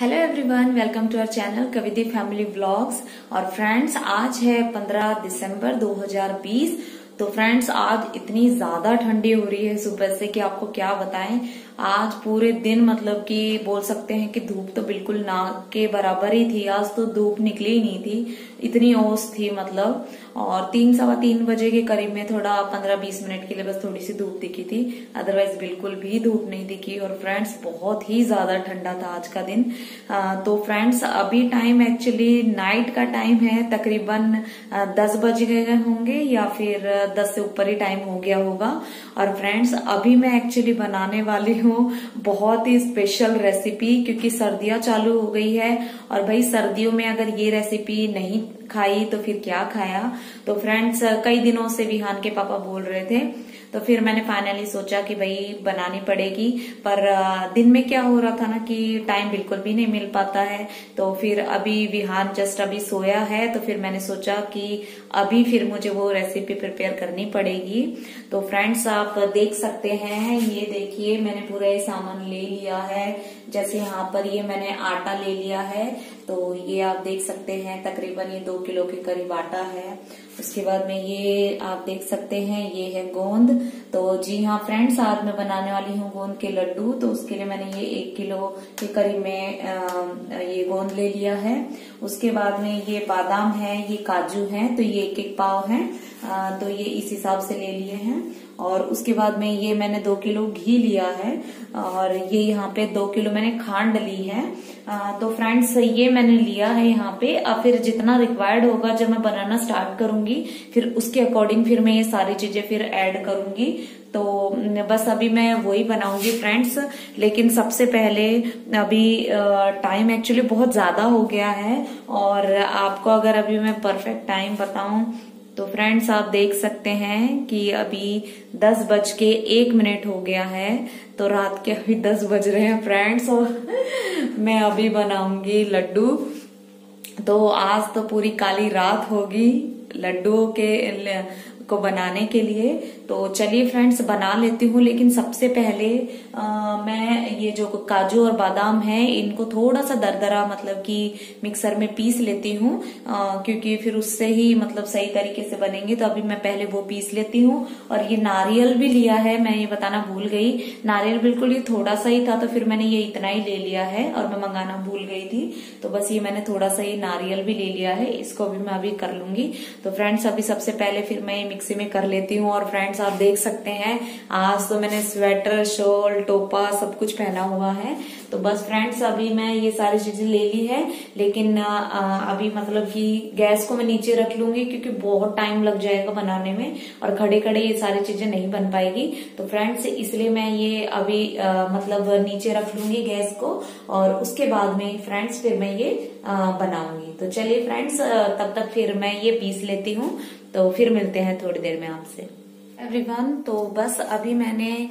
Hello everyone welcome to our channel Kavidi family blogs और friends आज है 15 दिसंबर 2020 तो फ्रेंड्स आज इतनी ज़्यादा ठंडी हो रही है सुबह से कि आपको क्या बताएँ? आज पूरे दिन मतलब कि बोल सकते हैं कि धूप तो बिल्कुल ना के बराबर ही थी आज तो धूप निकली ही नहीं थी इतनी ओस थी मतलब। और तीन सवा तीन बजे के करीब में थोड़ा पंद्रह बीस मिनट के लिए बस थोड़ी सी धूप दिखी थी। अदरवाइज़ बिल्कुल भी धूप नहीं दिखी। और फ्रेंड्स बहुत ही ज़्यादा ठंडा था आज का दिन। आ, तो फ्रेंड्स अभी टाइम एक्चुअली नाइट का टाइम है। तकरीबन दस बज गए होंगे या फिर दस से ऊपर ही टाइम हो गया होगा। और फ्रेंड्स अभी मैं एक्चुअली बनाने वाली हूँ बहुत ही स्पेशल रेसिपी क्योंकि सर्दियाँ चालू हो गई है। और भाई, सर्दियों में अगर ये रेसिपी नहीं खाई तो फिर क्या खाया? तो फ्रेंड्स कई दिनों से विहान के पापा बोल रहे थे तो फिर मैंने फाइनली सोचा कि भाई बनानी पड़ेगी। पर दिन में क्या हो रहा था ना कि टाइम बिल्कुल भी नहीं मिल पाता है। तो फिर अभी विहान जस्ट अभी सोया है तो फिर मैंने सोचा कि अभी फिर मुझे वो रेसिपी प्रिपेयर करनी पड़ेगी। तो फ्रेंड्स आप देख सकते हैं, ये देखिए, मैंने पूरा ये सामान ले लिया है। जैसे यहाँ पर ये मैंने आटा ले लिया है। तो ये आप देख सकते हैं, तकरीबन ये दो किलो के करीब आटा है। उसके बाद में ये आप देख सकते हैं, ये है गोंद। तो जी हाँ फ्रेंड्स आज मैं बनाने वाली हूँ गोंद के लड्डू। तो उसके लिए मैंने ये एक किलो के करीब में ये गोंद ले लिया है। उसके बाद में ये बादाम है, ये काजू है तो ये एक एक पाव है। तो ये इस हिसाब से ले लिए हैं। और उसके बाद में ये मैंने दो किलो घी लिया है और ये यहाँ पे दो किलो मैंने खांड ली है। आ, तो फ्रेंड्स ये मैंने लिया है यहाँ पे। अब फिर जितना रिक्वायर्ड होगा जब मैं बनाना स्टार्ट करूँगी फिर उसके अकॉर्डिंग फिर मैं ये सारी चीज़ें फिर ऐड करूँगी। तो बस अभी मैं वही बनाऊँगी फ्रेंड्स। लेकिन सबसे पहले अभी टाइम एक्चुअली बहुत ज़्यादा हो गया है। और आपको अगर अभी मैं परफेक्ट टाइम बताऊँ तो फ्रेंड्स आप देख सकते हैं कि अभी दस बज के एक मिनट हो गया है। तो रात के अभी दस बज रहे हैं फ्रेंड्स और मैं अभी बनाऊँगी लड्डू। तो आज तो पूरी काली रात होगी। लड्डुओं के को बनाने के लिए। तो चलिए फ्रेंड्स बना लेती हूँ लेकिन सबसे पहले आ, मैं ये जो काजू और बादाम है इनको थोड़ा सा दरदरा मतलब कि मिक्सर में पीस लेती हूँ क्योंकि फिर उससे ही मतलब सही तरीके से बनेंगे तो अभी मैं पहले वो पीस लेती हूँ। और ये नारियल भी लिया है मैं ये बताना भूल गई। नारियल बिल्कुल ही थोड़ा सा ही था तो फिर मैंने ये इतना ही ले लिया है और मैं मंगाना भूल गई थी। तो बस ये मैंने थोड़ा सा ये नारियल भी ले लिया है इसको भी मैं अभी कर लूँगी। तो फ्रेंड्स अभी सबसे पहले फिर मैं मिक्सी में कर लेती हूँ और फ्रेंड्स आप देख सकते हैं आज तो मैंने स्वेटर शॉल टोपा सब कुछ पहना हुआ है। तो बस फ्रेंड्स अभी मैं ये सारी चीज़ें ले ली है लेकिन अभी मतलब कि गैस को मैं नीचे रख लूँगी क्योंकि बहुत टाइम लग जाएगा बनाने में और खड़े खड़े ये सारी चीज़ें नहीं बन पाएगी। तो फ्रेंड्स इसलिए मैं ये अभी आ, मतलब नीचे रख लूँगी गैस को और उसके बाद में फ्रेंड्स फिर मैं ये बनाऊँगी। तो चलिए फ्रेंड्स तब तक फिर मैं ये पीस लेती हूँ। तो फिर मिलते हैं थोड़ी देर में आपसे। एवरीवन तो बस अभी मैंने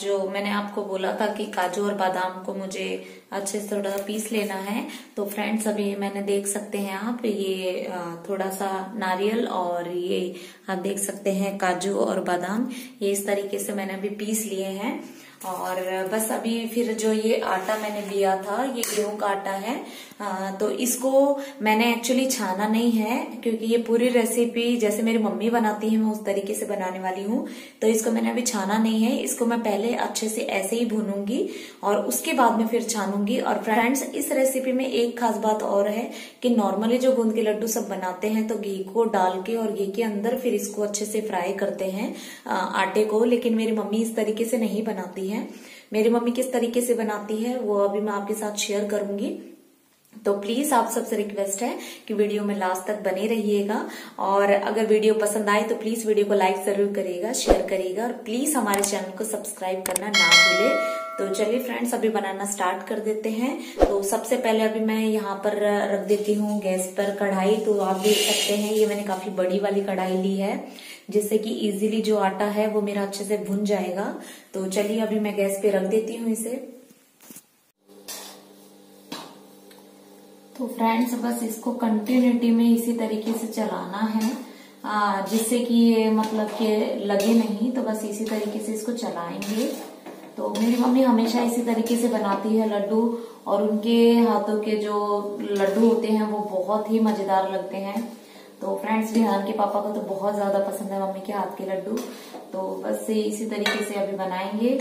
जो मैंने आपको बोला था कि काजू और बादाम को मुझे अच्छे से थोड़ा पीस लेना है तो फ्रेंड्स अभी मैंने देख सकते हैं आप, ये थोड़ा सा नारियल और ये, आप देख सकते हैं काजू और बादाम, ये इस तरीके से मैंने अभी पीस लिए हैं। और बस अभी फिर जो ये आटा मैंने लिया था ये गेहूँ का आटा है आ, तो इसको मैंने एक्चुअली छाना नहीं है क्योंकि ये पूरी रेसिपी जैसे मेरी मम्मी बनाती है मैं उस तरीके से बनाने वाली हूँ तो इसको मैंने अभी छाना नहीं है इसको मैं पहले अच्छे से ऐसे ही भूनूँगी और उसके बाद में फिर छानूँगी। और फ्रेंड्स इस रेसिपी में एक खास बात और है कि नॉर्मली जो गूंद के लड्डू सब बनाते हैं तो घी को डाल के और घी के अंदर फिर इसको अच्छे से फ्राई करते हैं आटे को लेकिन मेरी मम्मी इस तरीके से नहीं बनाती है। मेरी मम्मी किस तरीके से बनाती है, वो अभी मैं आपके साथ शेयर करूँगी। तो प्लीज़ आप सबसे रिक्वेस्ट है कि वीडियो में लास्ट तक बने रहिएगा। और अगर वीडियो पसंद आए तो प्लीज़ वीडियो को लाइक ज़रूर करिएगा शेयर करिएगा। और प्लीज़ हमारे चैनल को सब्सक्राइब करना ना भूले। तो चलिए फ्रेंड्स अभी बनाना स्टार्ट कर देते हैं। तो सबसे पहले अभी मैं यहाँ पर रख देती हूँ गैस पर कढ़ाई। तो आप देख सकते हैं, ये मैंने काफ़ी बड़ी वाली कढ़ाई ली है, जिससे कि इजीली जो आटा है वो मेरा अच्छे से भुन जाएगा। तो चलिए अभी मैं गैस पे रख देती हूँ इसे। तो फ्रेंड्स बस इसको कंटिन्यूटी में इसी तरीके से चलाना है। जिससे कि ये मतलब कि लगे नहीं तो बस इसी तरीके से इसको चलाएँगे। तो मेरी मम्मी हमेशा इसी तरीके से बनाती है लड्डू, और उनके हाथों के जो लड्डू होते हैं, वो बहुत ही मज़ेदार लगते हैं। तो फ्रेंड्स विहान के पापा को तो बहुत ज़्यादा पसंद है मम्मी के हाथ के लड्डू। तो बस इसी तरीके से अभी बनाएँगे।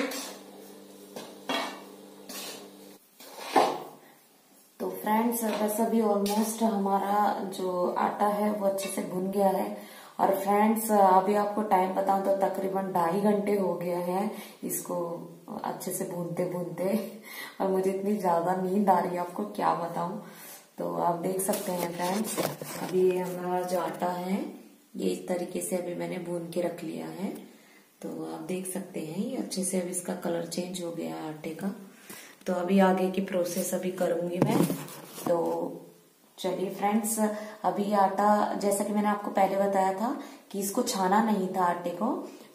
तो फ्रेंड्स बस अभी ऑलमोस्ट हमारा जो आटा है, वो अच्छे से भुन गया है। और फ्रेंड्स अभी आपको टाइम बताऊँ तो तकरीबन ढाई घंटे हो गया है इसको अच्छे से भूनते भूनते, और मुझे इतनी ज़्यादा नींद आ रही है, आपको क्या बताऊँ? तो आप देख सकते हैं फ्रेंड्स अभी ये हमारा जो आटा है। ये इस तरीके से अभी मैंने भून के रख लिया है। तो आप देख सकते हैं, ये अच्छे से अभी इसका कलर चेंज हो गया है आटे का। तो अभी आगे की प्रोसेस अभी करूँगी मैं। तो चलिए फ्रेंड्स अभी आटा जैसा कि मैंने आपको पहले बताया था कि इसको छाना नहीं था आटे को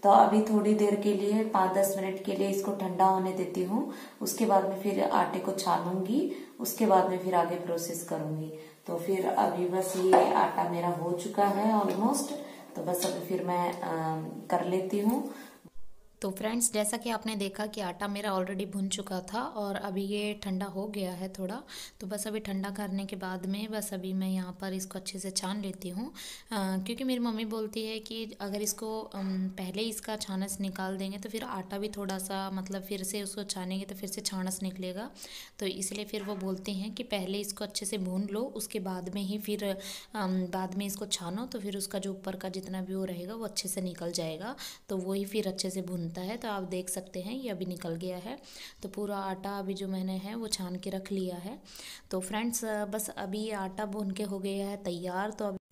तो अभी थोड़ी देर के लिए पाँच दस मिनट के लिए इसको ठंडा होने देती हूँ। उसके बाद में फिर आटे को छानूँगी उसके बाद में फिर आगे प्रोसेस करूँगी। तो फिर अभी बस ये आटा मेरा हो चुका है ऑलमोस्ट तो बस अभी फिर मैं आ, कर लेती हूँ। तो फ्रेंड्स जैसा कि आपने देखा कि आटा मेरा ऑलरेडी भुन चुका था और अभी ये ठंडा हो गया है थोड़ा तो बस अभी ठंडा करने के बाद में बस अभी मैं यहाँ पर इसको अच्छे से छान लेती हूँ। क्योंकि मेरी मम्मी बोलती है कि अगर इसको पहले इसका छानस निकाल देंगे तो फिर आटा भी थोड़ा सा मतलब फिर से उसको छानेंगे तो फिर से छानस निकलेगा। तो इसलिए फिर वो बोलते हैं कि पहले इसको अच्छे से भून लो, उसके बाद में ही फिर बाद में इसको छानो तो फिर उसका जो ऊपर का जितना भी वो रहेगा वो अच्छे से निकल जाएगा। तो वही फिर अच्छे से भून बनता है तो आप देख सकते हैं, ये अभी निकल गया है। तो पूरा आटा अभी जो मैंने है, वो छान के रख लिया है। तो फ्रेंड्स, बस अभी आटा भून के हो गया है, तैयार। तो अभी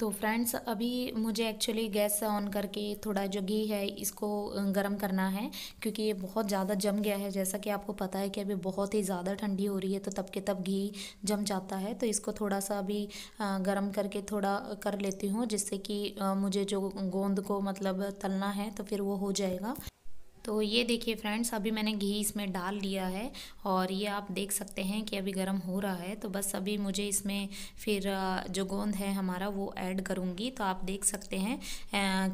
तो फ्रेंड्स अभी मुझे एक्चुअली गैस ऑन करके थोड़ा जो घी है, इसको गर्म करना है, क्योंकि ये बहुत ज़्यादा जम गया है। जैसा कि आपको पता है कि अभी बहुत ही ज़्यादा ठंडी हो रही है तो तब के तब घी जम जाता है। तो इसको थोड़ा सा अभी गर्म करके थोड़ा कर लेती हूँ, जिससे कि मुझे जो गोंद को मतलब तलना है तो फिर वो हो जाएगा। तो ये देखिए फ्रेंड्स अभी मैंने घी इसमें डाल लिया है और ये आप देख सकते हैं कि अभी गर्म हो रहा है। तो बस अभी मुझे इसमें फिर जो गोंद है हमारा वो ऐड करूँगी। तो आप देख सकते हैं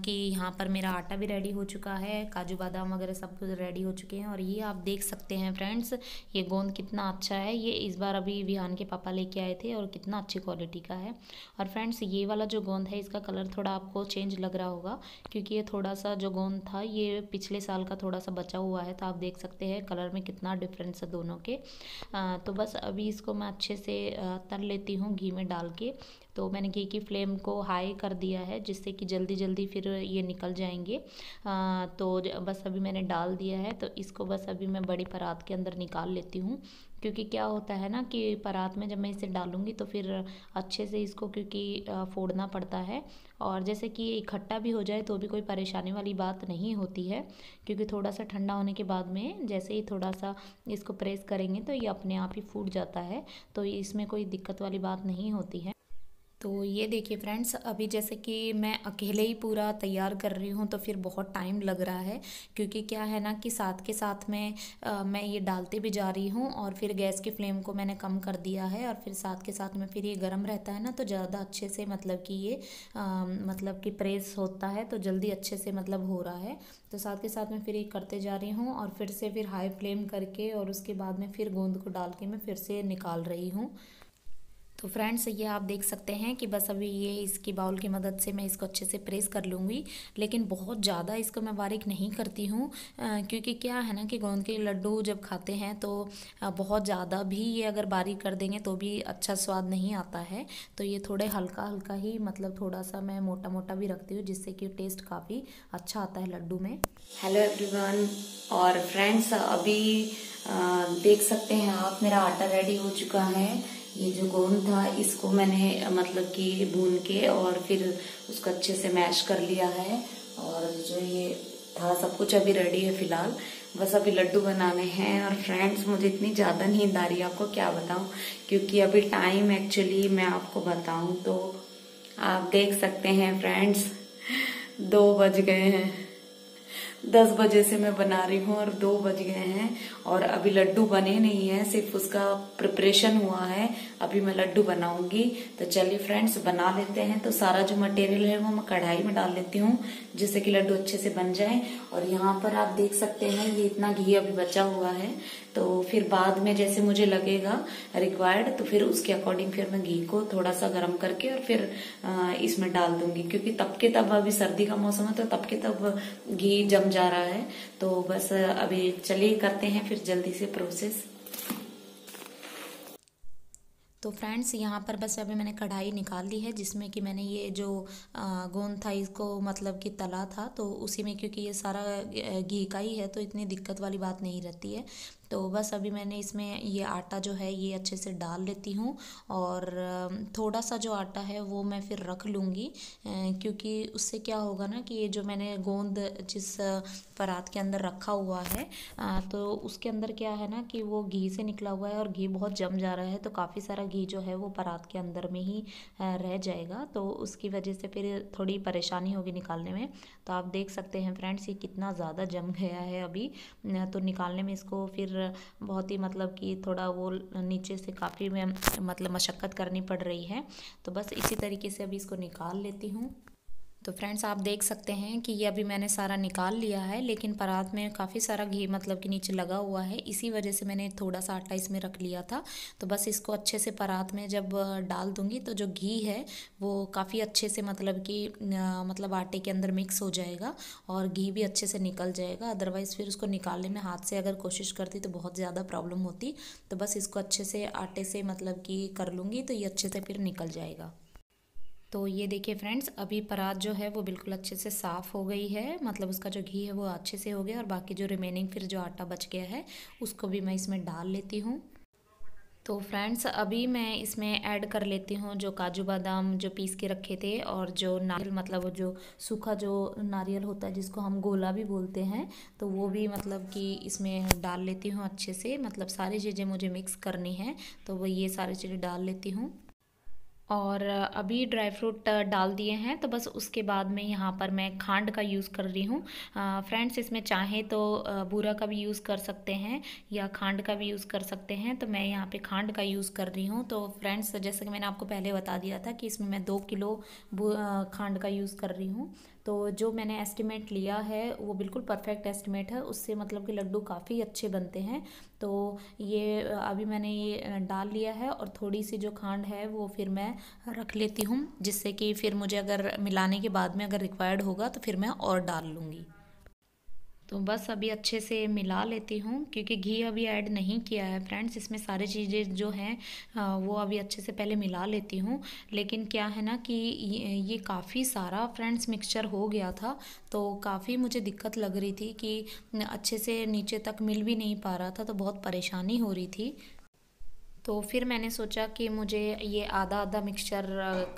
कि यहाँ पर मेरा आटा भी रेडी हो चुका है, काजू बादाम वगैरह सब कुछ रेडी हो चुके हैं और ये आप देख सकते हैं फ्रेंड्स ये गोंद कितना अच्छा है। ये इस बार अभी विहान के पापा लेके आए थे और कितना अच्छी क्वालिटी का है। और फ्रेंड्स ये वाला जो गोंद है, इसका कलर थोड़ा आपको चेंज लग रहा होगा, क्योंकि ये थोड़ा सा जो गोंद था, ये पिछले साल का थोड़ा सा बचा हुआ है तो आप देख सकते हैं कलर में कितना डिफरेंस है दोनों के। तो बस अभी इसको मैं अच्छे से तल लेती हूँ घी में डाल के। तो मैंने घी की फ्लेम को हाई कर दिया है जिससे कि जल्दी जल्दी फिर ये निकल जाएँगे। आ, तो बस अभी मैंने डाल दिया है तो इसको बस अभी मैं बड़ी परात के अंदर निकाल लेती हूँ। क्योंकि क्या होता है ना कि परात में जब मैं इसे डालूँगी तो फिर अच्छे से इसको क्योंकि फोड़ना पड़ता है। और जैसे कि इकट्ठा भी हो जाए तो भी कोई परेशानी वाली बात नहीं होती है। क्योंकि थोड़ा सा ठंडा होने के बाद में जैसे ही थोड़ा सा इसको प्रेस करेंगे तो ये अपने आप ही फूट जाता है। तो इसमें कोई दिक्कत वाली बात नहीं होती है। तो ये देखिए फ्रेंड्स अभी जैसे कि मैं अकेले ही पूरा तैयार कर रही हूँ तो फिर बहुत टाइम लग रहा है। क्योंकि क्या है ना कि साथ के साथ में आ, मैं ये डालते भी जा रही हूँ और फिर गैस की फ्लेम को मैंने कम कर दिया है और फिर साथ के साथ में फिर ये गर्म रहता है ना तो ज़्यादा अच्छे से मतलब कि ये आ, मतलब कि प्रेस होता है तो जल्दी अच्छे से मतलब हो रहा है। तो साथ के साथ में फिर ये करते जा रही हूँ और फिर से फिर हाई फ्लेम करके और उसके बाद में फिर गोंद को डाल के मैं फिर से निकाल रही हूँ। तो फ्रेंड्स ये आप देख सकते हैं कि बस अभी ये इसकी बाउल की मदद से मैं इसको अच्छे से प्रेस कर लूँगी, लेकिन बहुत ज़्यादा इसको मैं बारीक नहीं करती हूँ क्योंकि क्या है ना कि गोंद के लड्डू जब खाते हैं तो बहुत ज़्यादा भी ये अगर बारीक कर देंगे तो भी अच्छा स्वाद नहीं आता है। तो ये थोड़े हल्का हल्का ही मतलब थोड़ा सा मैं मोटा मोटा भी रखती हूँ, जिससे कि टेस्ट काफ़ी अच्छा आता है लड्डू में। हेलो एवरीवन और फ्रेंड्स अभी देख सकते हैं आप मेरा आटा रेडी हो चुका है। ये जो गोंद था, इसको मैंने मतलब कि भून के और फिर उसको अच्छे से मैश कर लिया है। और जो ये था, सब कुछ अभी रेडी है फ़िलहाल। बस अभी लड्डू बनाने हैं और फ्रेंड्स मुझे इतनी ज़्यादा नींद आ रही है, आपको क्या बताऊँ? क्योंकि अभी टाइम एक्चुअली मैं आपको बताऊँ तो आप देख सकते हैं फ्रेंड्स दो बज गए हैं। दस बजे से मैं बना रही हूँ और दो बज गए हैं और अभी लड्डू बने नहीं है, सिर्फ़ उसका प्रिपरेशन हुआ है। अभी मैं लड्डू बनाऊँगी। तो चलिए फ्रेंड्स बना लेते हैं। तो सारा जो मटेरियल है वो मैं कढ़ाई में डाल लेती हूँ, जिससे कि लड्डू अच्छे से बन जाए। और यहाँ पर आप देख सकते हैं, ये इतना घी अभी बचा हुआ है। तो फिर बाद में जैसे मुझे लगेगा रिक्वायर्ड तो फिर उसके अकॉर्डिंग फिर मैं घी को थोड़ा सा गर्म करके और फिर इसमें डाल दूँगी। क्योंकि तब के तब अभी सर्दी का मौसम है तो तब के तब घी जम जा रहा है। तो बस अभी चलिए करते हैं, फिर जल्दी से प्रोसेस तो फ्रेंड्स यहाँ पर बस अभी मैंने कढ़ाई निकाल ली है, जिसमें कि मैंने ये जो गोंद था, इसको मतलब कि तला था। तो उसी में क्योंकि ये सारा घी का ही है तो इतनी दिक्कत वाली बात नहीं रहती है। तो बस अभी मैंने इसमें ये आटा जो है, ये अच्छे से डाल लेती हूँ और थोड़ा सा जो आटा है वो मैं फिर रख लूँगी क्योंकि उससे क्या होगा ना कि ये जो मैंने गोंद जिस परात के अंदर रखा हुआ है तो उसके अंदर क्या है ना कि वो घी से निकला हुआ है और घी बहुत जम जा रहा है तो काफ़ी सारा घी जो है वो परात के अंदर में ही रह जाएगा। तो उसकी वजह से फिर थोड़ी परेशानी होगी निकालने में। तो आप देख सकते हैं फ्रेंड्स, ये कितना ज़्यादा जम गया है अभी तो निकालने में इसको फिर बहुत ही मतलब कि थोड़ा वो नीचे से काफ़ी में मतलब मशक्क़त करनी पड़ रही है। तो बस इसी तरीके से अभी इसको निकाल लेती हूँ। तो फ्रेंड्स आप देख सकते हैं कि ये अभी मैंने सारा निकाल लिया है, लेकिन परात में काफ़ी सारा घी मतलब कि नीचे लगा हुआ है। इसी वजह से मैंने थोड़ा सा आटा इसमें रख लिया था। तो बस इसको अच्छे से परात में जब डाल दूँगी तो जो घी है, वो काफ़ी अच्छे से मतलब कि मतलब आटे के अंदर मिक्स हो जाएगा और घी भी अच्छे से निकल जाएगा। अदरवाइज़ फिर उसको निकालने में हाथ से अगर कोशिश करती तो बहुत ज़्यादा प्रॉब्लम होती। तो बस इसको अच्छे से आटे से मतलब कि कर लूँगी तो ये अच्छे से फिर निकल जाएगा। तो ये देखिए फ्रेंड्स अभी परात जो है वो बिल्कुल अच्छे से साफ़ हो गई है। मतलब उसका जो घी है वो अच्छे से हो गया और बाकी जो रिमेनिंग फिर जो आटा बच गया है, उसको भी मैं इसमें डाल लेती हूँ। तो फ्रेंड्स अभी मैं इसमें ऐड कर लेती हूँ जो काजू बादाम जो पीस के रखे थे और जो नारियल मतलब जो सूखा जो नारियल होता है जिसको हम गोला भी बोलते हैं तो वो भी मतलब कि इसमें डाल लेती हूँ अच्छे से। मतलब सारी चीज़ें मुझे मिक्स करनी है तो वो ये सारी चीज़ें डाल लेती हूँ। और अभी ड्राई फ्रूट डाल दिए हैं तो बस उसके बाद में यहाँ पर मैं खांड का यूज़ कर रही हूँ। फ्रेंड्स, इसमें चाहे तो बूरा का भी यूज़ कर सकते हैं या खांड का भी यूज़ कर सकते हैं तो मैं यहाँ पे खांड का यूज़ कर रही हूँ। तो फ्रेंड्स, जैसे कि मैंने आपको पहले बता दिया था कि इसमें मैं दो किलो खांड का यूज़ कर रही हूँ। तो जो मैंने एस्टिमेट लिया है, वो बिल्कुल परफेक्ट एस्टिमेट है। उससे मतलब कि लड्डू काफ़ी अच्छे बनते हैं। तो ये, अभी मैंने ये डाल लिया है और थोड़ी सी जो खांड है, वो फिर मैं रख लेती हूँ, जिससे कि फिर मुझे अगर मिलाने के बाद में अगर रिक्वायर्ड होगा तो फिर मैं और डाल लूँगी। तो बस अभी अच्छे से मिला लेती हूँ क्योंकि घी अभी ऐड नहीं किया है फ्रेंड्स इसमें सारी चीज़ें जो हैं वो अभी अच्छे से पहले मिला लेती हूँ। लेकिन क्या है ना कि ये, काफ़ी सारा फ्रेंड्स मिक्सचर हो गया था तो काफ़ी मुझे दिक्कत लग रही थी कि अच्छे से नीचे तक मिल भी नहीं पा रहा था तो बहुत परेशानी हो रही थी। तो फिर मैंने सोचा कि मुझे ये आधा आधा मिक्सचर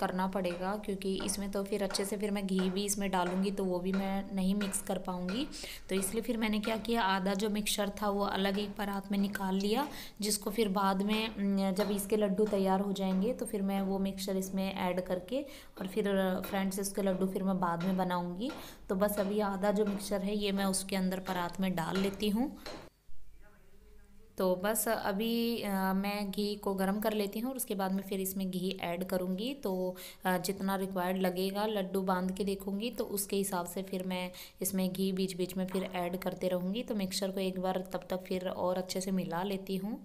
करना पड़ेगा, क्योंकि इसमें तो फिर अच्छे से फिर मैं घी भी इसमें डालूँगी तो वो भी मैं नहीं मिक्स कर पाऊँगी। तो इसलिए फिर मैंने क्या किया, आधा जो मिक्सचर था वो अलग एक परात में निकाल लिया, जिसको फिर बाद में जब इसके लड्डू तैयार हो जाएँगे तो फिर मैं वो मिक्सचर इसमें ऐड करके और फिर फ्रेंड्स इसके लड्डू फिर मैं बाद में बनाऊँगी। तो बस अभी आधा जो मिक्सचर है ये मैं उसके अंदर परात में डाल लेती हूँ। तो बस अभी मैं घी को गर्म कर लेती हूँ और उसके बाद में फिर इसमें घी ऐड करूँगी। तो जितना रिक्वायर्ड लगेगा लड्डू बाँध के देखूँगी तो उसके हिसाब से फिर मैं इसमें घी बीच बीच में फिर ऐड करते रहूँगी। तो मिक्सर को एक बार तब तक फिर और अच्छे से मिला लेती हूँ।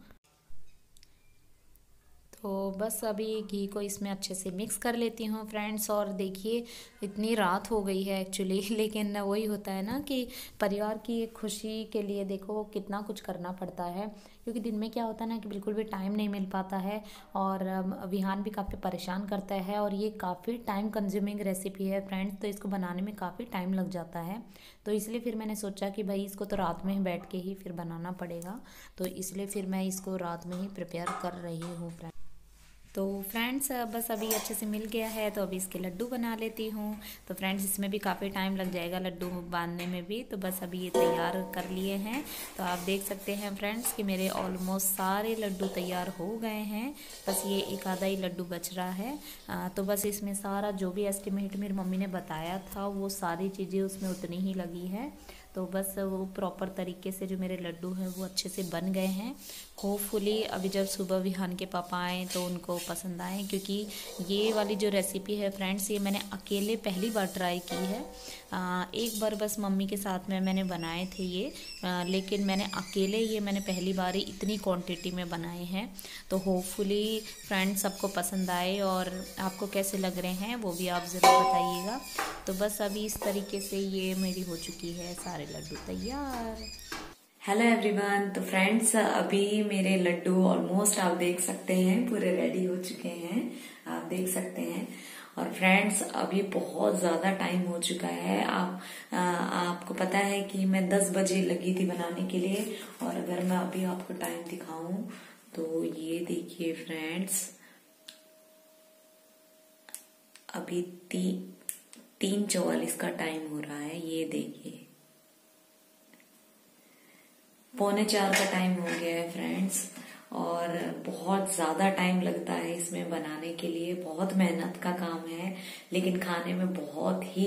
तो बस अभी घी को इसमें अच्छे से मिक्स कर लेती हूँ फ्रेंड्स और देखिए, इतनी रात हो गई है एक्चुअली लेकिन वही होता है ना कि परिवार की खुशी के लिए देखो कितना कुछ करना पड़ता है, क्योंकि दिन में क्या होता है ना कि बिल्कुल भी टाइम नहीं मिल पाता है और विहान भी काफ़ी परेशान करता है और ये काफ़ी टाइम कंज्यूमिंग रेसिपी है फ्रेंड्स तो इसको बनाने में काफ़ी टाइम लग जाता है। तो इसलिए फिर मैंने सोचा कि भाई इसको तो रात में ही बैठ के ही फिर बनाना पड़ेगा। तो इसलिए फिर मैं इसको रात में ही प्रिपेयर कर रही हूँ फ्रेंड तो फ्रेंड्स बस अभी अच्छे से मिल गया है तो अभी इसके लड्डू बना लेती हूँ। तो फ्रेंड्स इसमें भी काफ़ी टाइम लग जाएगा लड्डू बांधने में भी। तो बस अभी ये तैयार कर लिए हैं। तो आप देख सकते हैं फ्रेंड्स कि मेरे ऑलमोस्ट सारे लड्डू तैयार हो गए हैं। बस ये एक आधा ही लड्डू बच रहा है। आ, तो बस इसमें सारा जो भी एस्टिमेट मेरी मम्मी ने बताया था वो सारी चीज़ें उसमें उतनी ही लगी है। तो बस वो प्रॉपर तरीके से जो मेरे लड्डू हैं वो अच्छे से बन गए हैं। होपफुली अभी जब सुबह विहान के पापा आएँ तो उनको पसंद आए क्योंकि ये वाली जो रेसिपी है फ्रेंड्स ये मैंने अकेले पहली बार ट्राई की है। आ, एक बार बस मम्मी के साथ में मैंने बनाए थे ये आ, लेकिन मैंने अकेले ये मैंने पहली बार ही इतनी क्वांटिटी में बनाए हैं। तो होपफुली फ्रेंड्स सबको पसंद आए और आपको कैसे लग रहे हैं वो भी आप ज़रूर बताइएगा। तो बस अभी इस तरीके से ये मेरी हो चुकी है सारे लड्डू तैयार। हेलो एवरीवन तो फ्रेंड्स अभी मेरे लड्डू ऑलमोस्ट आप देख सकते हैं पूरे रेडी हो चुके हैं। आप देख सकते हैं। और फ्रेंड्स अभी बहुत ज़्यादा टाइम हो चुका है। आप आ, आपको पता है कि मैं 10 बजे लगी थी बनाने के लिए। और अगर मैं अभी आपको टाइम दिखाऊँ तो ये देखिए फ्रेंड्स अभी ती, तीन चौवालीस का टाइम हो रहा है। ये देखिए। पौने चार का टाइम हो गया है फ्रेंड्स और बहुत ज़्यादा टाइम लगता है इसमें बनाने के लिए। बहुत मेहनत का काम है लेकिन खाने में बहुत ही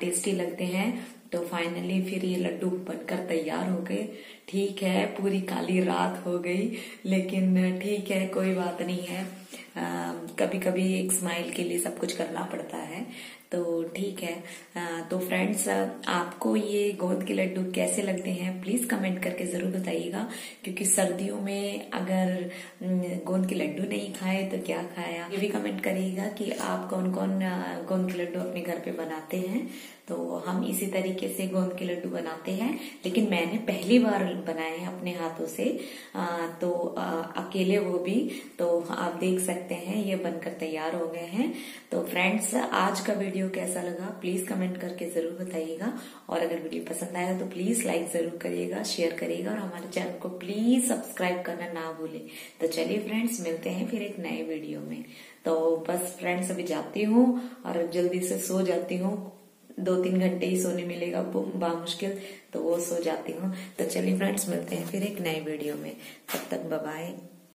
टेस्टी लगते हैं। तो फाइनली फिर ये लड्डू बनकर तैयार हो गए। ठीक है पूरी काली रात हो गई लेकिन ठीक है कोई बात नहीं है। आ, कभी कभी एक स्माइल के लिए सब कुछ करना पड़ता है। तो ठीक है। तो फ्रेंड्स आपको ये गोंद के लड्डू कैसे लगते हैं प्लीज़ कमेंट करके ज़रूर बताइएगा। क्योंकि सर्दियों में अगर गोंद के लड्डू नहीं खाए तो क्या खाया? ये भी कमेंट करिएगा कि आप कौन कौन गोंद के लड्डू अपने घर पे बनाते हैं। तो हम इसी तरीके से गोंद के लड्डू बनाते हैं। लेकिन मैंने पहली बार बनाए हैं अपने हाथों से। आ, तो आ, अकेले वो भी तो आप देख सकते हैं ये बनकर तैयार हो गए हैं। तो फ्रेंड्स आज का वीडियो कैसा लगा? प्लीज़ कमेंट करके ज़रूर बताइएगा। और अगर वीडियो पसंद आया तो प्लीज़ लाइक ज़रूर करिएगा शेयर करिएगा और हमारे चैनल को प्लीज़ सब्सक्राइब करना ना भूले। तो चलिए फ्रेंड्स मिलते हैं फिर एक नए वीडियो में। तो बस फ्रेंड्स अभी जाती हूँ और जल्दी से सो जाती हूँ। दो तीन घंटे ही सोने मिलेगा बा मुश्किल तो वो सो जाती हूँ। तो चलिए फ्रेंड्स, मिलते हैं फिर एक नए वीडियो में। तब तक बाय